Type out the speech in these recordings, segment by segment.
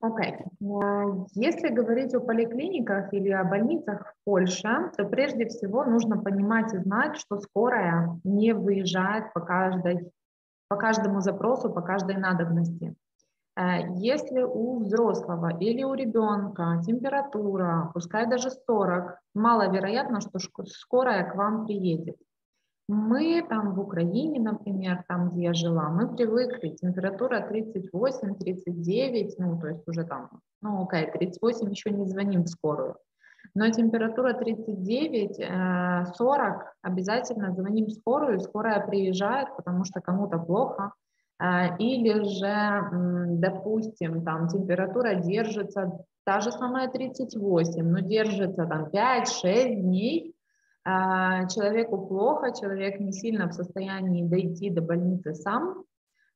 Окей. Okay. Если говорить о поликлиниках или о больницах в Польше, то прежде всего нужно понимать и знать, что скорая не выезжает по, каждой, по каждому запросу, по каждой надобности. Э, если у взрослого или у ребенка температура, пускай даже 40, маловероятно, что скорая к вам приедет. Мы там в Украине, например, там, где я жила, мы привыкли, температура 38, 39, ну, то есть уже там, ну, окей, okay, 38 еще не звоним в скорую. Но температура 39, 40, э, обязательно звоним в скорую, скорая приезжает, потому что кому-то плохо. Э, или же, допустим, там температура держится, та же самая 38, но держится там 5-6 дней, человеку плохо, человек не сильно в состоянии дойти до больницы сам,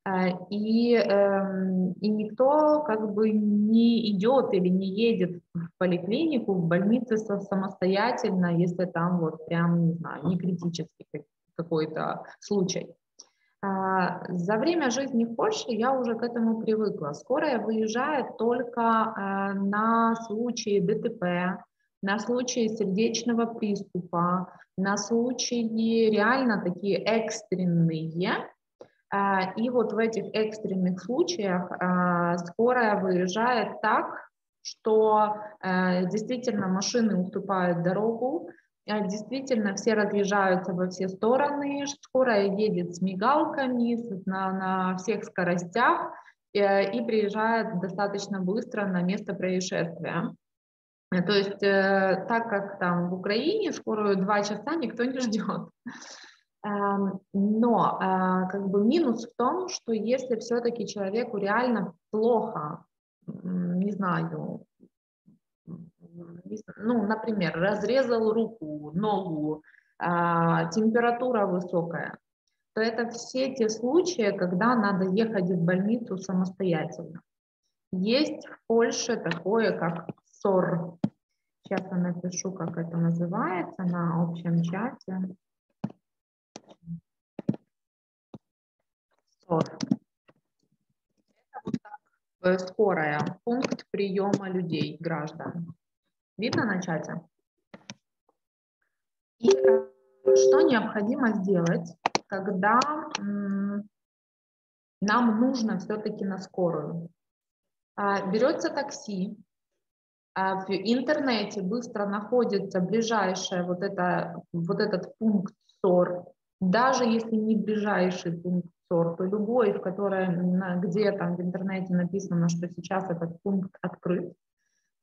а, и, эм, и никто как бы не идет или не едет в поликлинику, в больнице самостоятельно, если там вот прям, не знаю, не критический какой-то случай. А, за время жизни в Польше я уже к этому привыкла. Скорая выезжает только э, на случаи ДТП, на случай сердечного приступа, на случаи реально такие экстренные. А, и вот в этих экстренных случаях а, скорая выезжает так, что э, действительно машины уступают дорогу, а, действительно все разъезжаются во все стороны, скорая едет с мигалками на, на всех скоростях э, и приезжает достаточно быстро на место происшествия. То есть э, так как там в Украине скорую два часа никто не ждет. Эм, но э, как бы минус в том, что если все-таки человеку реально плохо, не знаю, ну, например, разрезал руку, ногу, температура высокая, то это все те случаи, когда надо ехать в больницу самостоятельно. Есть в Польше такое, как СОР. Сейчас я напишу, как это называется на общем чате. Это вот так, скорая, пункт приема людей, граждан. Видно на чате? И э, что необходимо сделать, когда нам нужно все-таки на скорую? А, берется такси, в интернете быстро находится ближайшее вот, это, вот этот пункт СОР, даже если не ближайший пункт СОР, то любой, в котором, где там в интернете написано, что сейчас этот пункт открыт,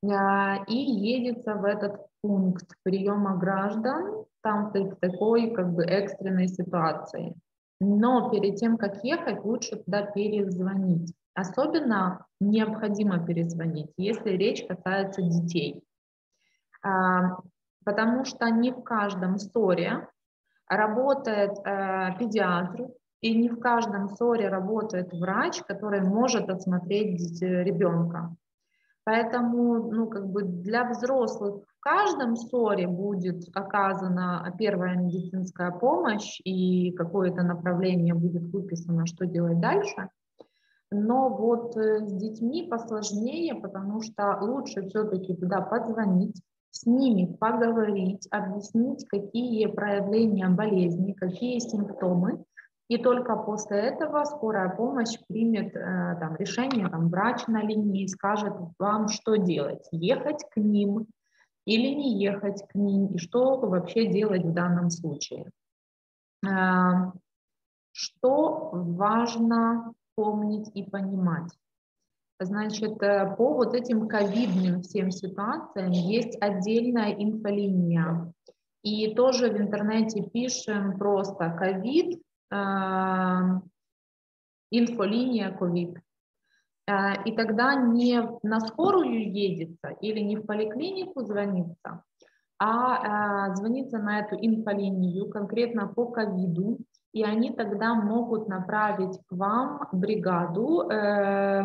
а, и едется в этот пункт приема граждан, там в такой как бы экстренной ситуации. Но перед тем, как ехать, лучше туда перезвонить. Особенно необходимо перезвонить, если речь касается детей. А, потому что не в каждом ссоре работает э, педиатр, и не в каждом ссоре работает врач, который может осмотреть ребенка. Поэтому ну, как бы для взрослых в каждом ссоре будет оказана первая медицинская помощь и какое-то направление будет выписано, что делать дальше. Но вот э, с детьми посложнее, потому что лучше все-таки туда позвонить, с ними поговорить, объяснить, какие проявления болезни, какие симптомы, и только после этого скорая помощь примет э, там, решение, там, врач на линии скажет вам, что делать, ехать к ним или не ехать к ним, и что вообще делать в данном случае. Э, что важно помнить и понимать. Значит, э, по вот этим ковидным всем ситуациям есть отдельная инфолиния. И тоже в интернете пишем просто ковид, э, инфолиния ковид. Э, и тогда не на скорую едется или не в поликлинику звонится, а звонится на эту инфолинию конкретно по ковиду, и они тогда могут направить к вам бригаду э,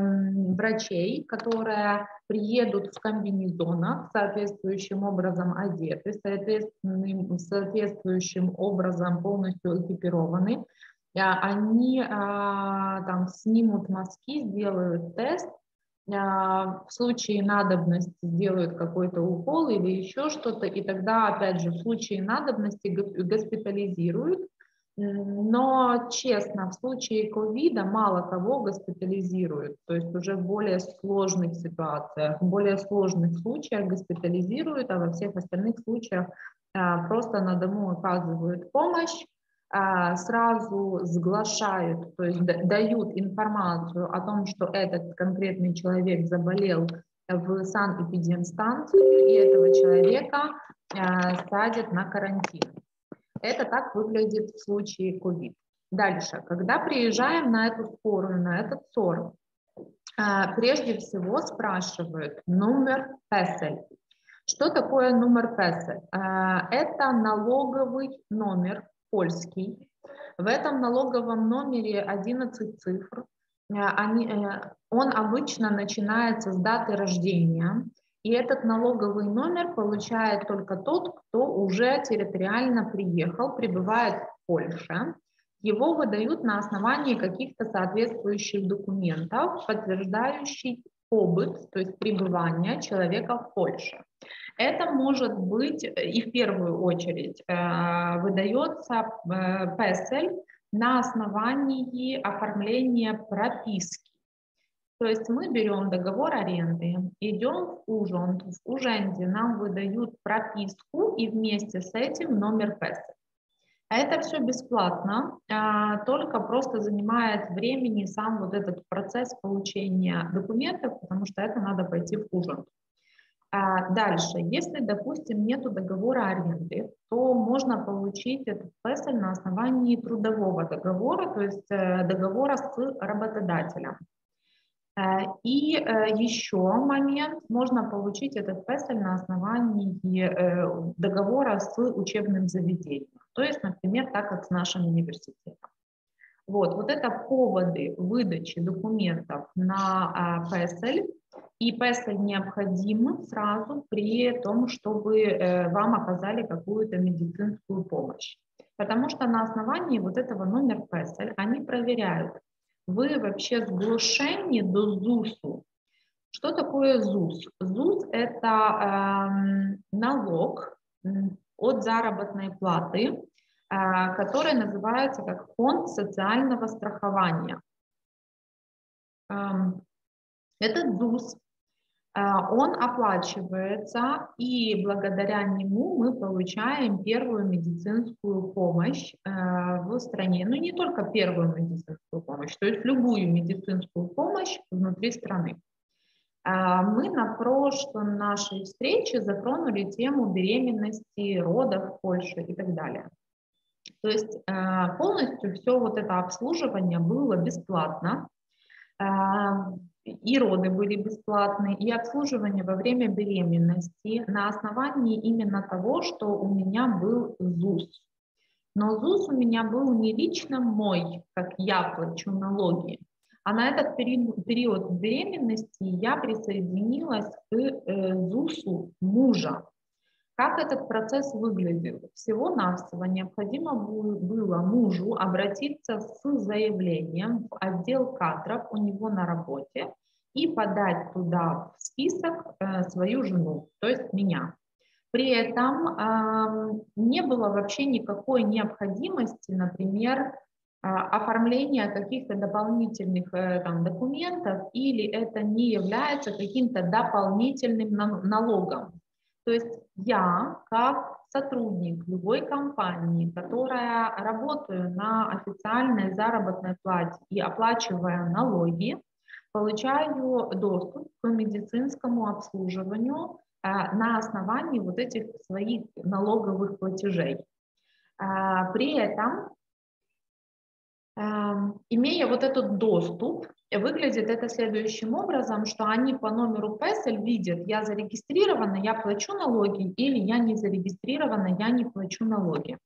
врачей, которые приедут в комбинезонах, соответствующим образом одеты, соответствующим образом полностью экипированы, они там снимут мазки, сделают тест, в случае надобности сделают какой-то укол или еще что-то, и тогда, опять же, в случае надобности госпитализируют, но, честно, в случае ковида мало кого госпитализируют, то есть уже в более сложных ситуациях, в более сложных случаях госпитализируют, а во всех остальных случаях а, просто на дому оказывают помощь, а, сразу сглашают, то есть дают информацию о том, что этот конкретный человек заболел в санэпидемстанцию, и этого человека а, садят на карантин. Это так выглядит в случае COVID. Дальше, когда приезжаем на эту скорую, на этот СОР, а, прежде всего спрашивают номер ПЭСЕЛь. Что такое номер ПЭСЕЛь? А, это налоговый номер польский. В этом налоговом номере 11 цифр. А, они, э, он обычно начинается с даты рождения. И этот налоговый номер получает только тот, кто уже территориально приехал, пребывает в Польше. Его выдают на основании каких-то соответствующих документов, подтверждающих побыт, то есть пребывание человека в Польше. Это может быть и в первую очередь э, выдается э, ПЭСЕЛь на основании оформления прописки. То есть мы берем договор аренды, идем в Ужонд, в Уженде нам выдают прописку и вместе с этим номер ПЭС. Это все бесплатно, а, только просто занимает времени сам вот этот процесс получения документов, потому что это надо пойти в Ужонд. А дальше, если, допустим, нет договора аренды, то можно получить этот ПЭСЛ на основании трудового договора, то есть э, договора с работодателем. Э, и э, еще момент, можно получить этот песель на основании договора с учебным заведением, то есть, например, так как с нашим университетом. Вот, вот это поводы выдачи документов на ПСЛ, и ПСЛ необходим сразу при том, чтобы вам оказали какую-то медицинскую помощь. Потому что на основании вот этого номера ПСЛ они проверяют, вы вообще сглушені до ЗУСу. Что такое ЗУС? ЗУС – это э, налог от заработной платы, э, который называется как фонд социального страхования. Э, этот ЗУС а, он оплачивается, и благодаря нему мы получаем первую медицинскую помощь э, в стране. Ну, не только первую медицинскую помощь, то есть любую медицинскую помощь внутри страны. А, мы на прошлой нашей встрече затронули тему беременности, родов в Польше и так далее. То есть э, полностью все вот это обслуживание было бесплатно. А, и роды были бесплатные, и обслуживание во время беременности на основании именно того, что у меня был ЗУС. Но ЗУС у меня был не лично мой, как я плачу налоги, а на этот период, период беременности я присоединилась к э, ЗУСу мужа. Как этот процесс выглядел? Всего-навсего необходимо было мужу обратиться с заявлением в отдел кадров у него на работе и подать туда в список э, свою жену, то есть меня. При этом не было вообще никакой необходимости, например, а, оформления каких-то дополнительных э, там, документов или это не является каким-то дополнительным налогом. То есть я, как сотрудник любой компании, которая работаю на официальной заработной плате и оплачивая налоги, получаю доступ к медицинскому обслуживанию э, на основании вот этих своих налоговых платежей. Э, при этом, имея вот этот доступ, Выглядит это следующим образом, что они по номеру ПЭСЛ видят, я зарегистрирована, я плачу налоги, или я не зарегистрирована, я не плачу налоги.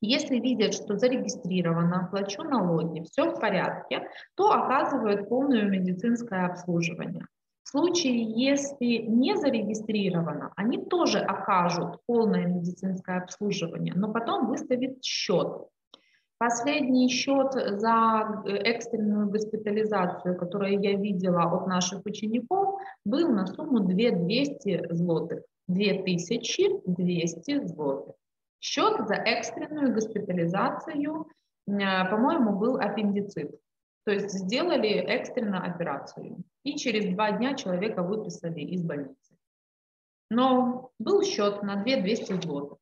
Если видят, что зарегистрировано, плачу налоги, все в порядке, то оказывают полное медицинское обслуживание. В случае, если не зарегистрировано, они тоже окажут полное медицинское обслуживание, но потом выставят счет. Последний счет за э, экстренную госпитализацию, которую я видела от наших учеников, был на сумму 2200 злотых. 2200 злотых. Счет за экстренную госпитализацию, э, по-моему, был аппендицит. То есть сделали экстренно операцию. И через два дня человека выписали из больницы. Но был счет на 2200 злотых.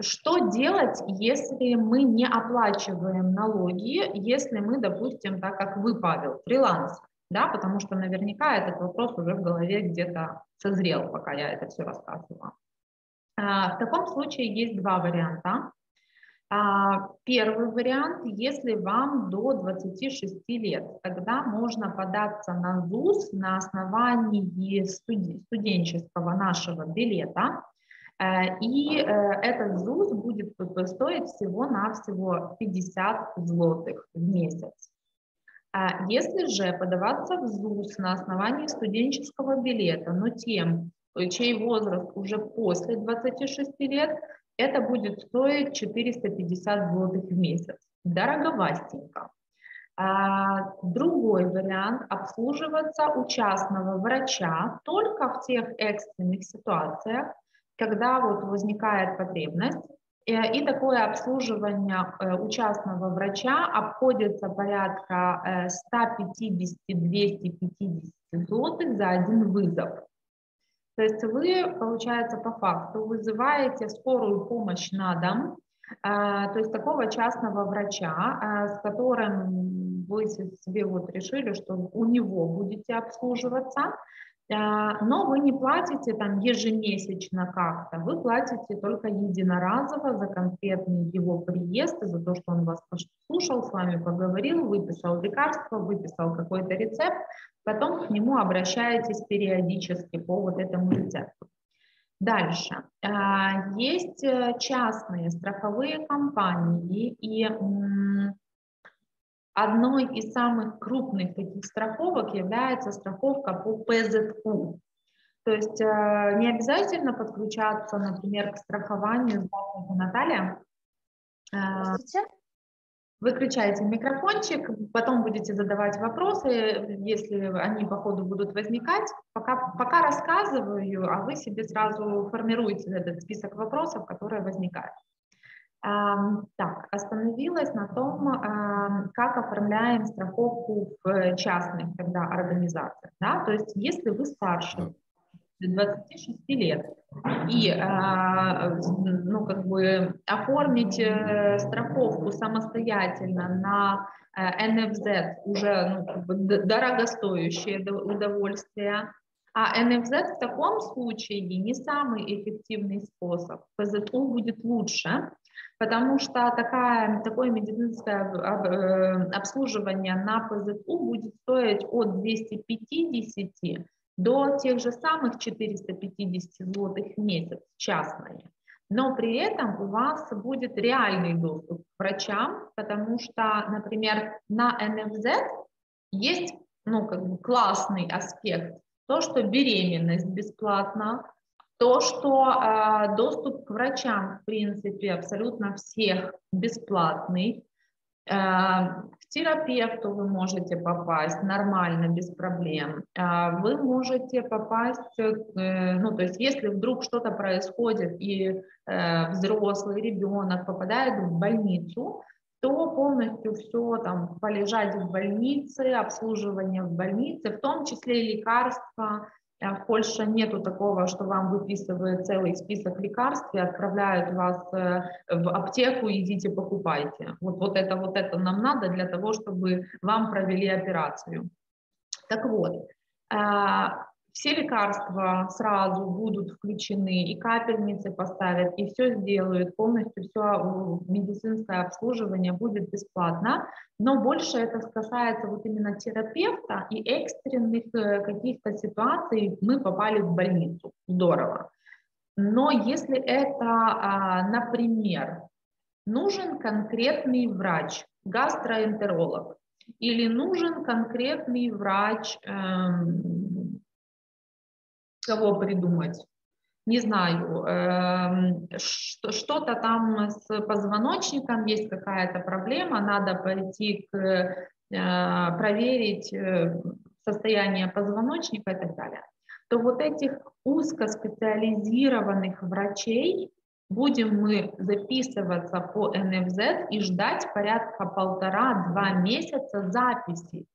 Что делать, если мы не оплачиваем налоги, если мы, допустим, так как вы, Павел, фрилансер, да, потому что наверняка этот вопрос уже в голове где-то созрел, пока я это все рассказывала. А, в таком случае есть два варианта. А, первый вариант, если вам до 26 лет, тогда можно податься на ЗУС на основании студенческого нашего билета, и э, этот ЗУС будет стоить всего-навсего 50 злотых в месяц. А если же подаваться в ЗУС на основании студенческого билета, но тем, чей возраст уже после 26 лет, это будет стоить 450 злотых в месяц. Дороговастенько. А, другой вариант – обслуживаться у частного врача только в тех экстренных ситуациях, когда вот возникает потребность, э, и такое обслуживание э, у частного врача обходится порядка 150-250 э, злотых за один вызов. То есть вы, получается, по факту вызываете скорую помощь на дом, то есть такого частного врача, с которым вы себе вот решили, что у него будете обслуживаться, но вы не платите там ежемесячно как-то, вы платите только единоразово за конкретный его приезд, за то, что он вас послушал, с вами поговорил, выписал лекарство, выписал какой-то рецепт, потом к нему обращаетесь периодически по вот этому рецепту. Дальше. А, есть э, частные страховые компании, и Одной из самых крупных таких страховок является страховка по ПЗКУ. То есть э, не обязательно подключаться, например, к страхованию. Здравствуйте, Наталья. Э, Здравствуйте. Выключайте микрофончик, потом будете задавать вопросы, если они по ходу будут возникать. Пока, пока рассказываю, а вы себе сразу формируете этот список вопросов, которые возникают. Так, остановилась на том, как оформляем страховку в частных тогда организациях. Да? То есть если вы старше 26 лет и а, ну, как бы оформить э, страховку самостоятельно на НФЗ э, уже ну, как бы дорогостоящее удовольствие, а НФЗ в таком случае не самый эффективный способ. ПЗУ будет лучше, потому что такая, такое медицинское э, обслуживание на ПЗУ будет стоить от 250 до тех же самых 450 злотых в месяц частное. Но при этом у вас будет реальный доступ к врачам, потому что, например, на НФЗ есть ну, как бы классный аспект, то, что беременность бесплатна, то, что э, доступ к врачам, в принципе, абсолютно всех бесплатный, э, к терапевту вы можете попасть нормально, без проблем. Э, вы можете попасть, э, ну, то есть если вдруг что-то происходит и взрослый ребенок попадает в больницу, то полностью все там полежать в больнице, обслуживание в больнице, в том числе и лекарства, в Польше нету такого, что вам выписывают целый список лекарств и отправляют вас э, в аптеку, идите покупайте. Вот, вот это, вот это нам надо для того, чтобы вам провели операцию. Так вот, а, все лекарства сразу будут включены, и капельницы поставят, и все сделают, полностью все медицинское обслуживание будет бесплатно, но больше это касается вот именно терапевта и экстренных э, каких-то ситуаций, мы попали в больницу, здорово. Но если это, а, например, нужен конкретный врач, гастроэнтеролог, или нужен конкретный врач, кого придумать. не знаю, эм, что-то там с позвоночником, есть какая-то проблема, надо пойти к, э, проверить э, состояние позвоночника и так далее, то вот этих узкоспециализированных врачей будем мы записываться по НФЗ и ждать порядка полтора-два месяца записи.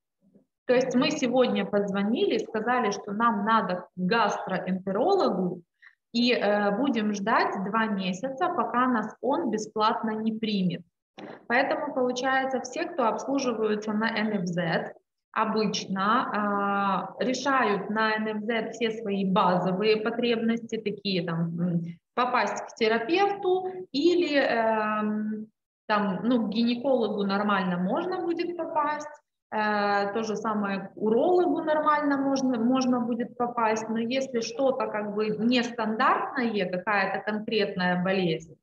То есть мы сегодня позвонили, сказали, что нам надо к гастроэнтерологу, и э, будем ждать два месяца, пока нас он бесплатно не примет. Поэтому, получается, все, кто обслуживаются на НФЗ, обычно э, решают на НФЗ все свои базовые потребности, такие там попасть к терапевту или э, там, ну, к гинекологу нормально можно будет попасть, то же самое к урологу нормально можно, можно будет попасть, но если что-то как бы нестандартное, какая-то конкретная болезнь,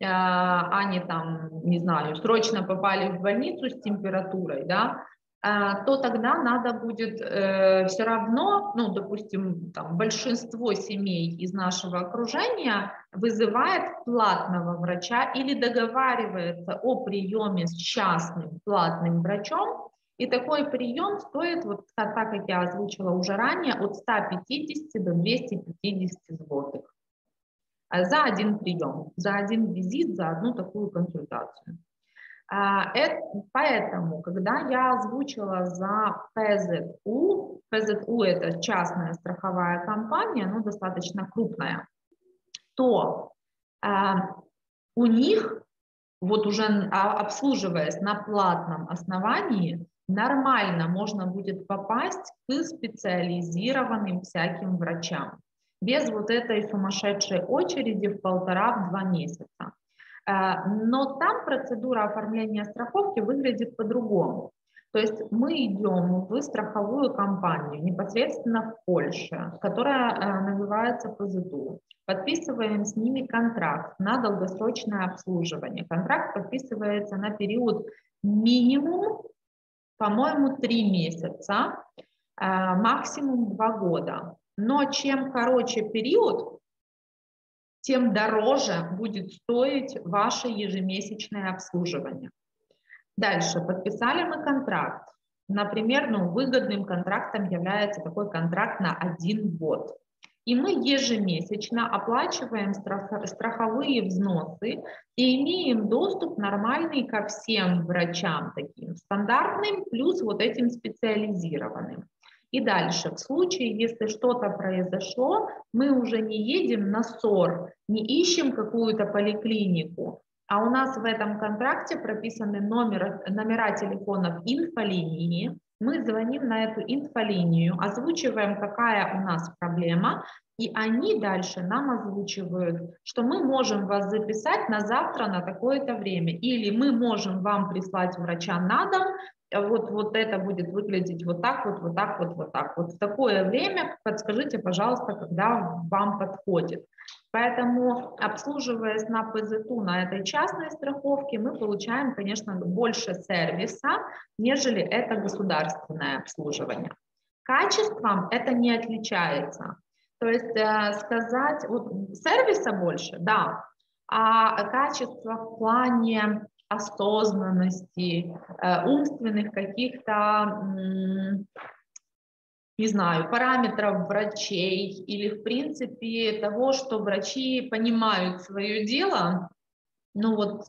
э, а там, не знаю, срочно попали в больницу с температурой, да, э, то тогда надо будет э, все равно, ну, допустим, там, большинство семей из нашего окружения вызывает платного врача или договаривается о приеме с частным платным врачом, и такой прием стоит, вот так как я озвучила уже ранее, от 150 до 250 злотых а, за один прием, за один визит, за одну такую консультацию. А, поэтому, когда я озвучила за ПЗУ, ПЗУ это частная страховая компания, ну достаточно крупная, то а, у них, вот уже обслуживаясь на платном основании, нормально можно будет попасть к специализированным всяким врачам без вот этой сумасшедшей очереди в полтора-два месяца. Э, но там процедура оформления страховки выглядит по-другому. То есть мы идем в страховую компанию непосредственно в Польше, которая э, называется ПЗТУ. Подписываем с ними контракт на долгосрочное обслуживание. Контракт подписывается на период минимум по-моему, три месяца, э, максимум два года. Но чем короче период, тем дороже будет стоить ваше ежемесячное обслуживание. Дальше, подписали мы контракт. Например, ну, выгодным контрактом является такой контракт на один год. И мы ежемесячно оплачиваем страховые взносы и имеем доступ нормальный ко всем врачам, таким стандартным, плюс вот этим специализированным. И дальше, в случае, если что-то произошло, мы уже не едем на СОР, не ищем какую-то поликлинику, а у нас в этом контракте прописаны номер, номера телефонов инфолинии, мы звоним на эту инфолинию, озвучиваем, какая у нас проблема, и они дальше нам озвучивают, что мы можем вас записать на завтра на такое-то время, или мы можем вам прислать врача на дом, вот, вот это будет выглядеть вот так вот, вот так вот, вот так вот. В такое время подскажите, пожалуйста, когда вам подходит. Поэтому, обслуживаясь на ПЗТУ, на этой частной страховке, мы получаем, конечно, больше сервиса, нежели это государственное обслуживание. Качеством это не отличается. То есть э, сказать, вот сервиса больше, да, а качество в плане осознанности, э, умственных каких-то не знаю, параметров врачей или, в принципе, того, что врачи понимают свое дело, ну вот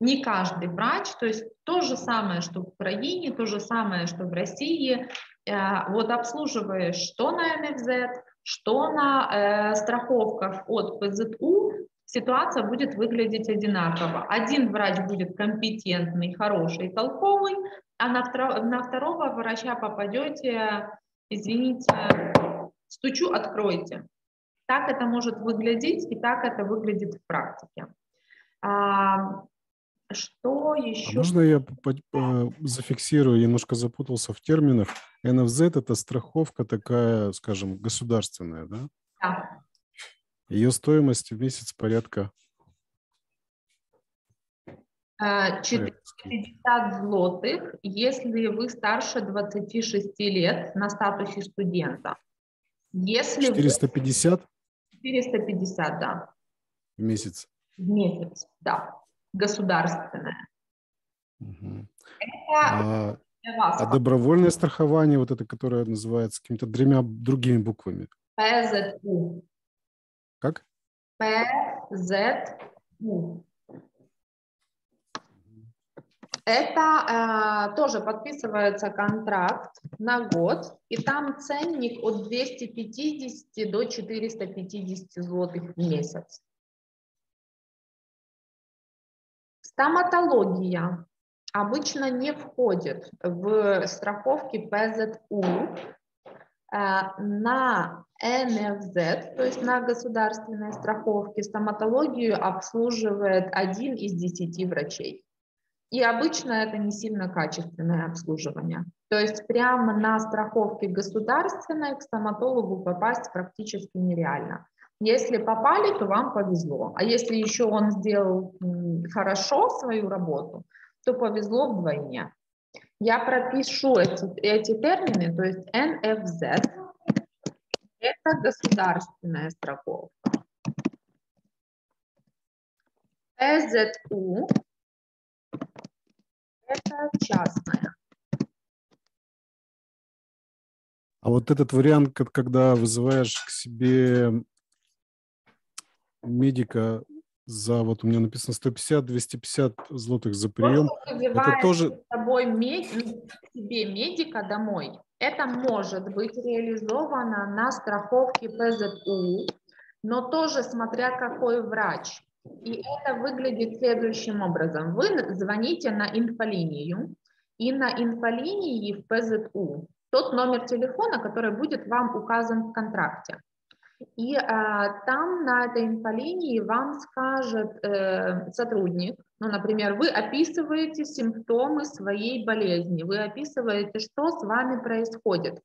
не каждый врач, то есть то же самое, что в Украине, то же самое, что в России, э, вот обслуживаешь что на НФЗ, что на э, страховках от ПЗУ, ситуация будет выглядеть одинаково. Один врач будет компетентный, хороший, толковый, а на, втор на второго врача попадете извините, стучу, откройте. Так это может выглядеть, и так это выглядит в практике. А, что еще? А можно я зафиксирую, я немножко запутался в терминах. НФЗ – это страховка такая, скажем, государственная, да? Да. Ее стоимость в месяц порядка 450 злотых, если вы старше 26 лет на статусе студента. Если 450? Вы... 450, да. В месяц? В месяц, да. Государственное. Угу. Это а, а добровольное страхование, вот это, которое называется какими-то тремя другими буквами? ПЗУ. Как? ПЗУ. Это э, тоже подписывается контракт на год, и там ценник от 250 до 450 злотых в месяц. Стоматология обычно не входит в страховки ПЗУ э, на НФЗ, то есть на государственной страховке, стоматологию обслуживает один из десяти врачей. И обычно это не сильно качественное обслуживание. То есть прямо на страховке государственной к стоматологу попасть практически нереально. Если попали, то вам повезло. А если еще он сделал хорошо свою работу, то повезло вдвойне. Я пропишу эти, эти термины, то есть НФЗ – это государственная страховка. ПЗУ это частная. А вот этот вариант, когда вызываешь к себе медика за, вот у меня написано 150-250 злотых за прием, это тоже... с собой мед... себе медика домой, это может быть реализовано на страховке ПЗУ, но тоже смотря какой врач. И это выглядит следующим образом. Вы звоните на инфолинию, и на инфолинии в ПЗУ тот номер телефона, который будет вам указан в контракте. И а, там на этой инфолинии вам скажет э, сотрудник, ну, например, вы описываете симптомы своей болезни, вы описываете, что с вами происходит.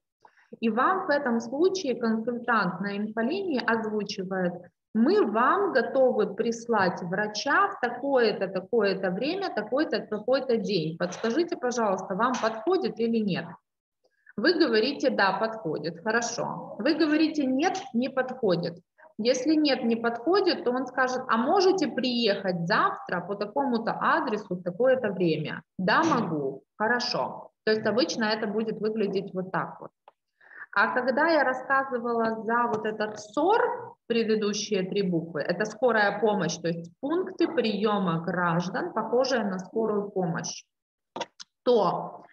И вам в этом случае консультант на инфолинии озвучивает, мы вам готовы прислать врача в такое-то, такое-то время, такой-то, такой-то день. Подскажите, пожалуйста, вам подходит или нет? Вы говорите, да, подходит, хорошо. Вы говорите, нет, не подходит. Если нет, не подходит, то он скажет, а можете приехать завтра по такому-то адресу в такое-то время? Да, могу, хорошо. То есть обычно это будет выглядеть вот так вот. А когда я рассказывала за вот этот СОР, предыдущие три буквы, это скорая помощь, то есть пункты приема граждан, похожие на скорую помощь, то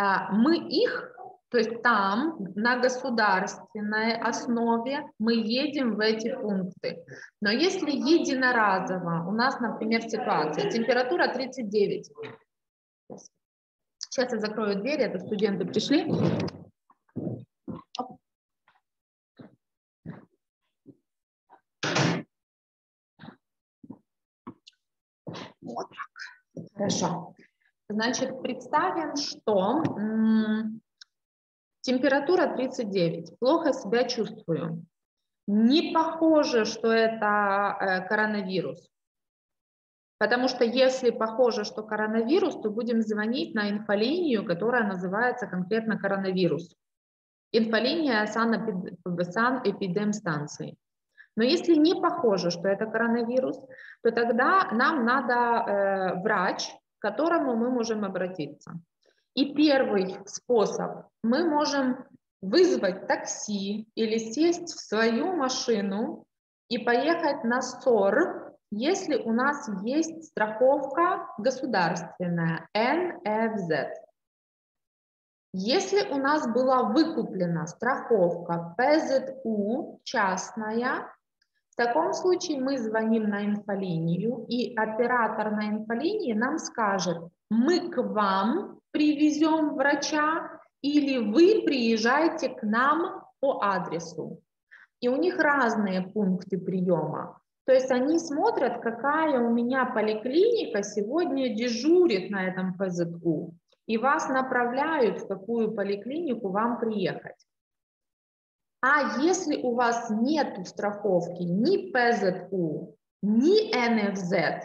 э, мы их, то есть там на государственной основе мы едем в эти пункты. Но если единоразово, у нас, например, ситуация, температура 39, сейчас я закрою дверь, это студенты пришли, Вот так. Хорошо. Значит, представим, что температура 39, плохо себя чувствую. Не похоже, что это э, коронавирус. Потому что если похоже, что коронавирус, то будем звонить на инфолинию, которая называется конкретно коронавирус. Инфолиния санэпидемстанции. Но если не похоже, что это коронавирус, то тогда нам надо э, врач, к которому мы можем обратиться. И первый способ, мы можем вызвать такси или сесть в свою машину и поехать на СОР, если у нас есть страховка государственная, НФЗ. Если у нас была выкуплена страховка ПЗУ частная, в таком случае мы звоним на инфолинию, и оператор на инфолинии нам скажет, мы к вам привезем врача, или вы приезжаете к нам по адресу. И у них разные пункты приема. То есть они смотрят, какая у меня поликлиника сегодня дежурит на этом ПЗУ, и вас направляют, в какую поликлинику вам приехать. А если у вас нет страховки ни ПЗУ, ни НФЗ,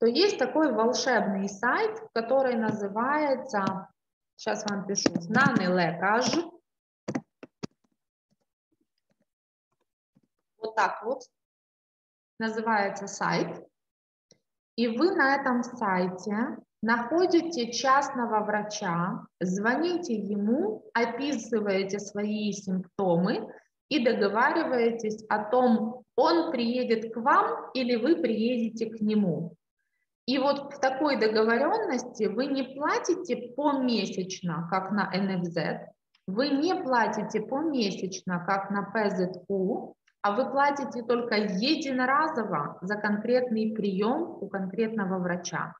то есть такой волшебный сайт, который называется, сейчас вам пишу, «Знаный лекаж». вот так вот, называется сайт, и вы на этом сайте находите частного врача, звоните ему, описываете свои симптомы и договариваетесь о том, он приедет к вам или вы приедете к нему. И вот в такой договоренности вы не платите помесячно, как на НФЗ, вы не платите помесячно, как на ПЗУ, а вы платите только единоразово за конкретный прием у конкретного врача.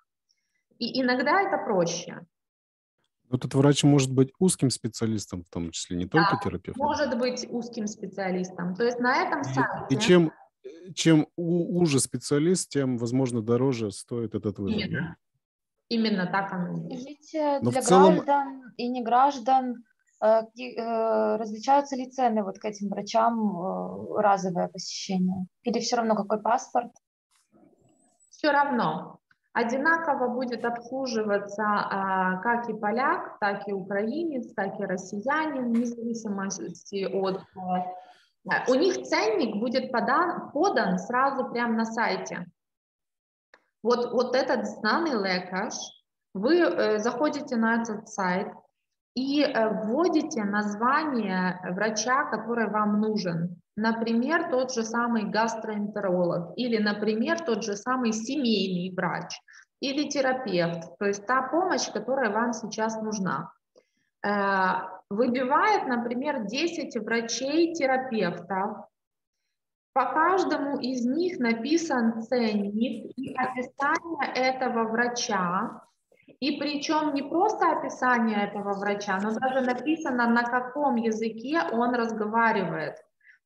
И иногда это проще. Этот врач может быть узким специалистом, в том числе, не только да, терапевтом. Может быть узким специалистом. То есть на этом сайте. И чем, чем уже специалист, тем, возможно, дороже стоит этот вызов. Именно. Именно так оно Скажите, Но для целом... граждан и не граждан Э, э, различаются ли цены вот к этим врачам э, разовое посещение? Или все равно какой паспорт? Все равно. Одинаково будет обслуживаться а, как и поляк, так и украинец, так и россиянин, вне зависимости от... У них ценник будет подан, подан сразу прямо на сайте. Вот, вот этот знанный лекарь, вы заходите на этот сайт, и э, вводите название врача, который вам нужен. Например, тот же самый гастроэнтеролог или, например, тот же самый семейный врач или терапевт, то есть та помощь, которая вам сейчас нужна. Выбивает, например, 10 врачей-терапевтов, по каждому из них написан ценник и описание этого врача, и причем не просто описание этого врача, но даже написано, на каком языке он разговаривает.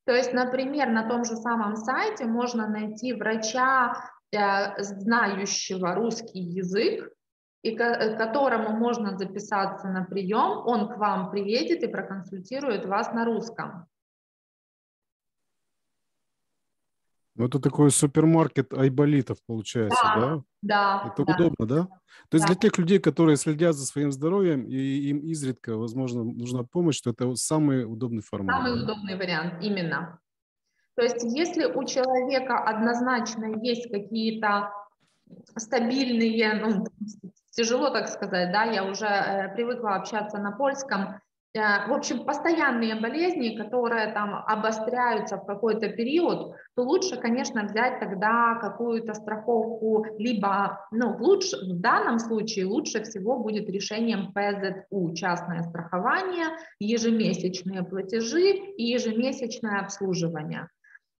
То есть, например, на том же самом сайте можно найти врача, э, знающего русский язык, и к которому можно записаться на прием, он к вам приедет и проконсультирует вас на русском. Ну, это такой супермаркет айболитов получается, да? Да, да. Это да. удобно, да? То есть да. для тех людей, которые следят за своим здоровьем, и им изредка, возможно, нужна помощь, то это самый удобный формат. Самый да? удобный вариант, именно. То есть если у человека однозначно есть какие-то стабильные, ну, тяжело так сказать, да, я уже э, привыкла общаться на польском, Э, в общем, постоянные болезни, которые там обостряются в какой-то период, то лучше, конечно, взять тогда какую-то страховку, либо, ну, лучше, в данном случае лучше всего будет решением ПЗУ, частное страхование, ежемесячные платежи и ежемесячное обслуживание.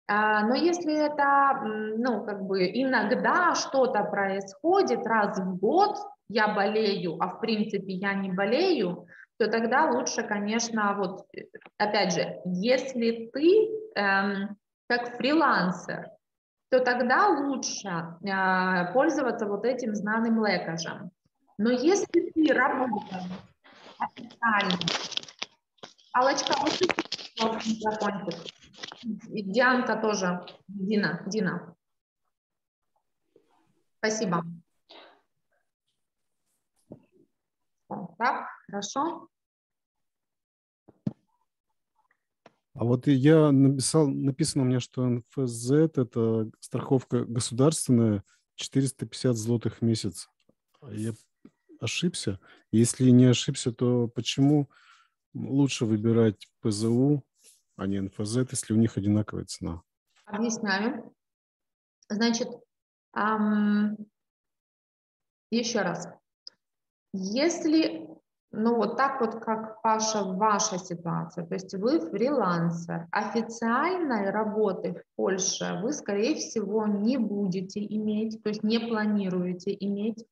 Э, но если это, ну, как бы иногда что-то происходит раз в год, я болею, а в принципе я не болею, то тогда лучше, конечно, вот опять же, если ты эм, как фрилансер, то тогда лучше э, пользоваться вот этим знаным лекажем. Но если ты работаешь официально, Алочка, вот закончит. И Дианка тоже. Дина, Дина. Спасибо. Так, хорошо. А вот я написал, написано у меня, что НФЗ – это страховка государственная, 450 злотых в месяц. А я ошибся? Если не ошибся, то почему лучше выбирать ПЗУ, а не НФЗ, если у них одинаковая цена? Объясняю. Значит, эм, еще раз. Если, ну вот так вот, как Паша, ваша ситуация, то есть вы фрилансер, официальной работы в Польше вы, скорее всего, не будете иметь, то есть не планируете иметь.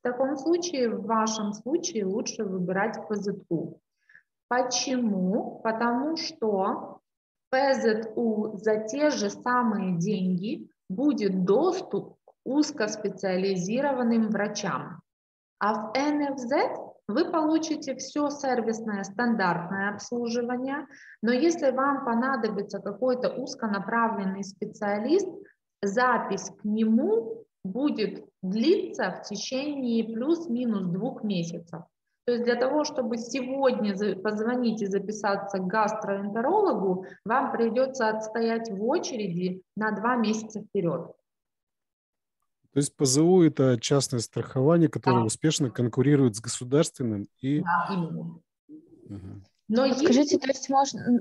В таком случае, в вашем случае лучше выбирать ПЗУ. Почему? Потому что ПЗУ за те же самые деньги будет доступ к узкоспециализированным врачам. А в NFZ вы получите все сервисное стандартное обслуживание, но если вам понадобится какой-то узконаправленный специалист, запись к нему будет длиться в течение плюс-минус двух месяцев. То есть для того, чтобы сегодня позвонить и записаться к гастроэнтерологу, вам придется отстоять в очереди на два месяца вперед. То есть ПЗУ – это частное страхование, которое да. успешно конкурирует с государственным и… Да, именно. Угу. Но Скажите, есть... то есть можно…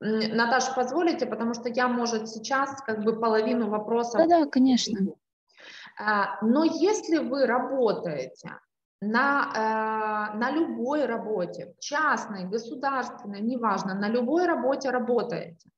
Наташа, позволите, потому что я, может, сейчас как бы половину вопросов… Да-да, конечно. А, но если вы работаете на, э, на любой работе, частной, государственной, неважно, на любой работе работаете,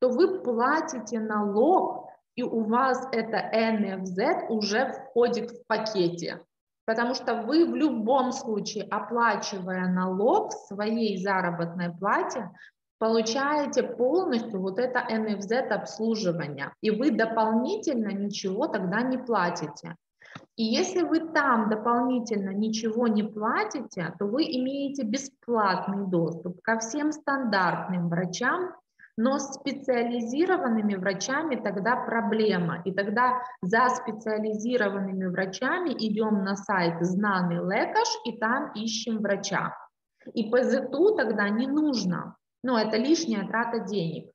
то вы платите налог, и у вас это НФЗ уже входит в пакете. Потому что вы в любом случае, оплачивая налог своей заработной плате, получаете полностью вот это НФЗ обслуживание, и вы дополнительно ничего тогда не платите. И если вы там дополнительно ничего не платите, то вы имеете бесплатный доступ ко всем стандартным врачам, но с специализированными врачами тогда проблема. И тогда за специализированными врачами идем на сайт «Знаный лекаш» и там ищем врача. И ПЗТУ тогда не нужно, но это лишняя трата денег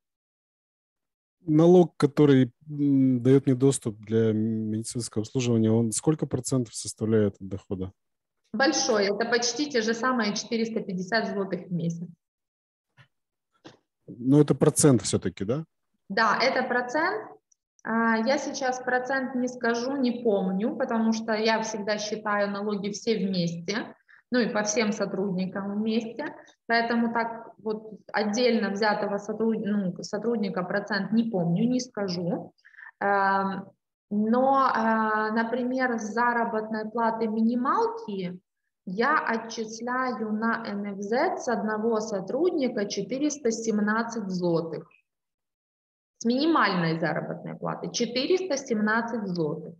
налог, который дает мне доступ для медицинского обслуживания, он сколько процентов составляет от дохода? Большой, это почти те же самые 450 злотых в месяц. Но это процент все-таки, да? Да, это процент. А, я сейчас процент не скажу, не помню, потому что я всегда считаю налоги все вместе ну и по всем сотрудникам вместе. Поэтому так вот отдельно взятого сотруд... ну, сотрудника процент не помню, не скажу. Эм, но, э, например, с заработной платы минималки я отчисляю на НФЗ с одного сотрудника 417 злотых. С минимальной заработной платы 417 злотых.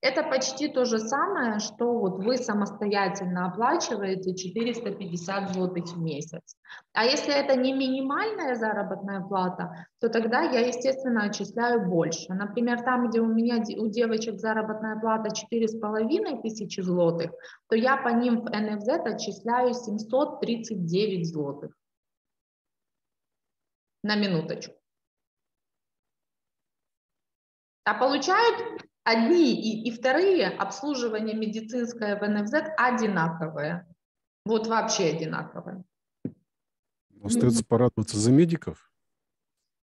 Это почти то же самое, что вот вы самостоятельно оплачиваете 450 злотых в месяц. А если это не минимальная заработная плата, то тогда я, естественно, отчисляю больше. Например, там, где у меня у девочек заработная плата 4,5 тысячи злотых, то я по ним в НФЗ отчисляю 739 злотых. На минуточку. А получают одни и, и вторые обслуживание медицинское в НФЗ одинаковое. Вот вообще одинаковое. Остается порадоваться за медиков.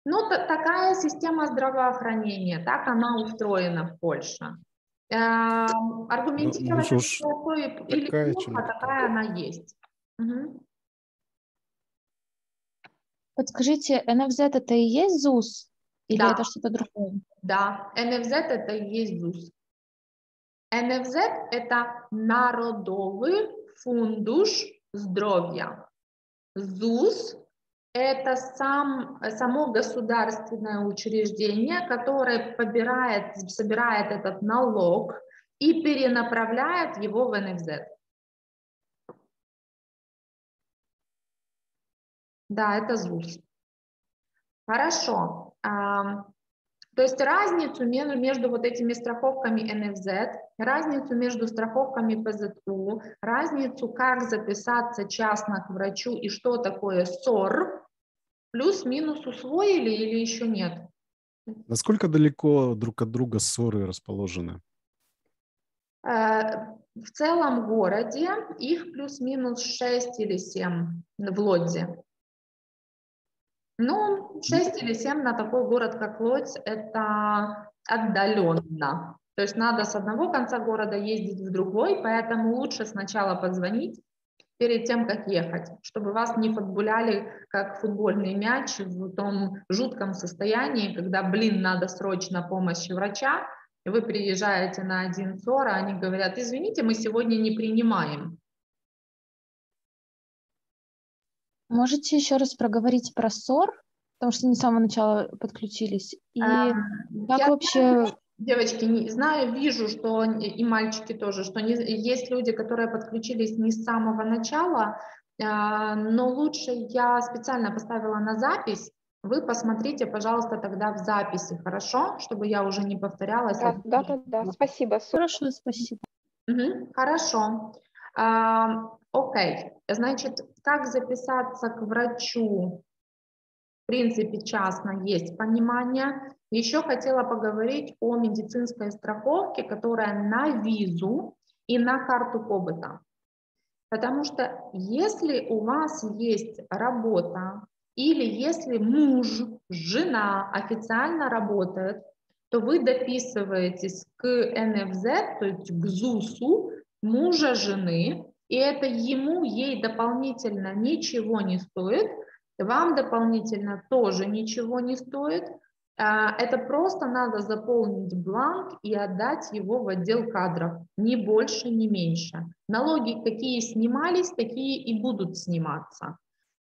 Ну, та, такая система здравоохранения, так она устроена в Польше. Э, аргументировать ну, ну, или такая, плохо, такая она есть. Угу. Подскажите, НФЗ это и есть ЗУС? Или да. это что-то другое? Да, НФЗ это и есть ЗУС. НФЗ это Народовый фундуш здоровья. ЗУС это сам, само государственное учреждение, которое побирает, собирает этот налог и перенаправляет его в НФЗ. Да, это ЗУС. Хорошо. То есть разницу между вот этими страховками НФЗ, разницу между страховками ПЗТУ, разницу, как записаться частно к врачу и что такое СОР, плюс-минус усвоили или еще нет? Насколько далеко друг от друга ссоры расположены? Э, в целом городе их плюс-минус 6 или 7 в Лодзе. Ну, 6 или 7 на такой город, как Лодзь, это отдаленно. То есть надо с одного конца города ездить в другой, поэтому лучше сначала позвонить перед тем, как ехать, чтобы вас не футболяли, как футбольный мяч в том жутком состоянии, когда, блин, надо срочно помощи врача, и вы приезжаете на один СОР, а они говорят, извините, мы сегодня не принимаем. Можете еще раз проговорить про ссор, потому что не с самого начала подключились. И а, как я вообще... Девочки, не знаю, вижу, что и мальчики тоже, что не, есть люди, которые подключились не с самого начала, а, но лучше я специально поставила на запись. Вы посмотрите, пожалуйста, тогда в записи, хорошо, чтобы я уже не повторялась. Да, да, да, да. спасибо. Хорошо, спасибо. Угу, хорошо. Окей, значит, как записаться к врачу? В принципе, частно есть понимание. Еще хотела поговорить о медицинской страховке, которая на визу и на карту побыта. Потому что если у вас есть работа или если муж, жена официально работает, то вы дописываетесь к НФЗ, то есть к ЗУСу мужа жены, и это ему, ей дополнительно ничего не стоит, вам дополнительно тоже ничего не стоит. А, это просто надо заполнить бланк и отдать его в отдел кадров, ни больше, ни меньше. Налоги какие снимались, такие и будут сниматься.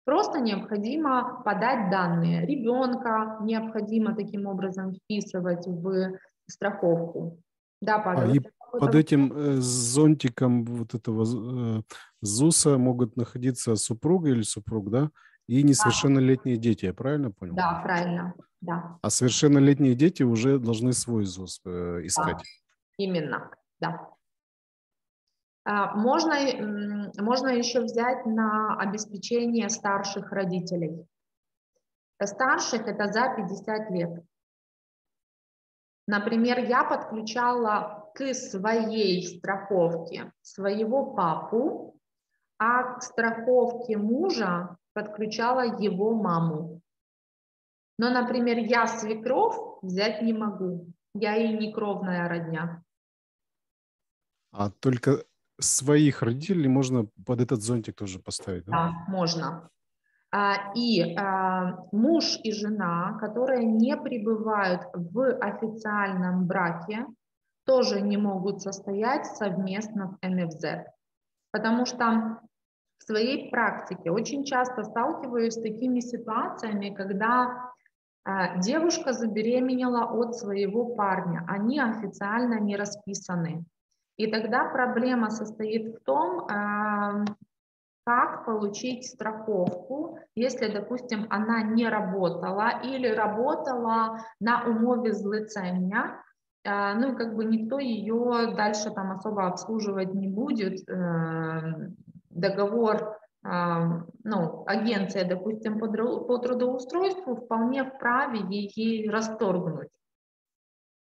Просто необходимо подать данные. Ребенка необходимо таким образом вписывать в страховку. Да, Павел. А, и под этим э, зонтиком вот этого э, ЗУСа могут находиться супруга или супруг, да? И несовершеннолетние да. дети, я правильно понял? Да, правильно, да. А совершеннолетние дети уже должны свой ЗУС э, искать? Да, именно, да. А, можно, можно еще взять на обеспечение старших родителей. Старших это за 50 лет. Например, я подключала к своей страховке своего папу, а к страховке мужа подключала его маму. Но, например, я свекров взять не могу. Я и не кровная родня. А только своих родителей можно под этот зонтик тоже поставить, да? Да, можно. А, и а, муж и жена, которые не пребывают в официальном браке, тоже не могут состоять совместно в НФЗ. Потому что в своей практике очень часто сталкиваюсь с такими ситуациями, когда а, девушка забеременела от своего парня, они официально не расписаны. И тогда проблема состоит в том, как получить страховку, если, допустим, она не работала или работала на умове злицения, а, ну, как бы никто ее дальше там особо обслуживать не будет, э, договор, а, ну, агенция, допустим, по трудоустройству вполне вправе ей расторгнуть.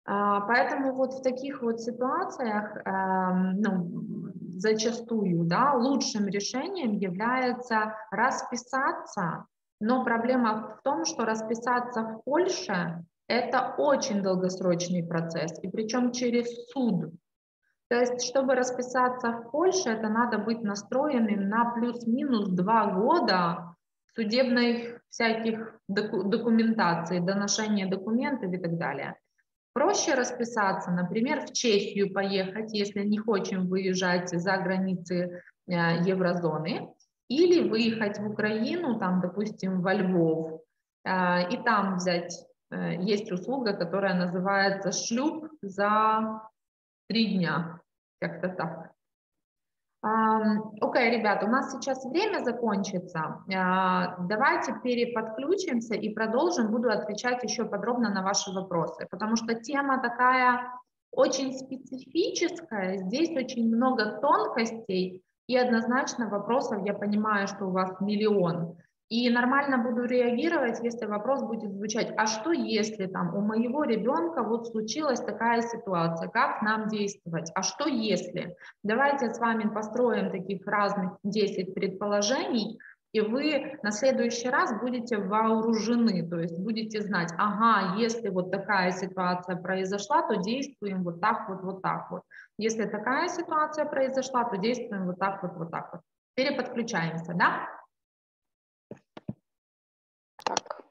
А, поэтому вот в таких вот ситуациях ну, зачастую да, лучшим решением является расписаться, но проблема в том, что расписаться в Польше – это очень долгосрочный процесс, и причем через суд. То есть, чтобы расписаться в Польше, это надо быть настроенным на плюс-минус два года судебной всяких документаций, доношения документов и так далее. Проще расписаться, например, в Чехию поехать, если не хотим выезжать за границы э, еврозоны, или выехать в Украину, там, допустим, во Львов, э, и там взять, есть услуга, которая называется шлюп за три дня, как-то так. Окей, okay, ребят, у нас сейчас время закончится. А, давайте переподключимся и продолжим. Буду отвечать еще подробно на ваши вопросы, потому что тема такая очень специфическая. Здесь очень много тонкостей и однозначно вопросов, я понимаю, что у вас миллион. И нормально буду реагировать, если вопрос будет звучать, а что если там у моего ребенка вот случилась такая ситуация, как нам действовать, а что если? Давайте с вами построим таких разных 10 предположений, и вы на следующий раз будете вооружены, то есть будете знать, ага, если вот такая ситуация произошла, то действуем вот так вот, вот так вот. Если такая ситуация произошла, то действуем вот так вот, вот так вот. Переподключаемся, да? так.